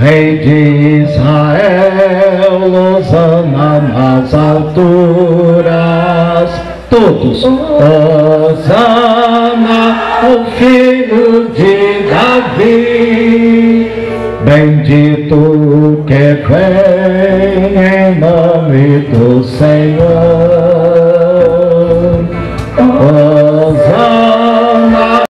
Rei de Israel, Osana nas alturas, todos, Osana, o filho de Davi, bendito que vem em nome do Senhor.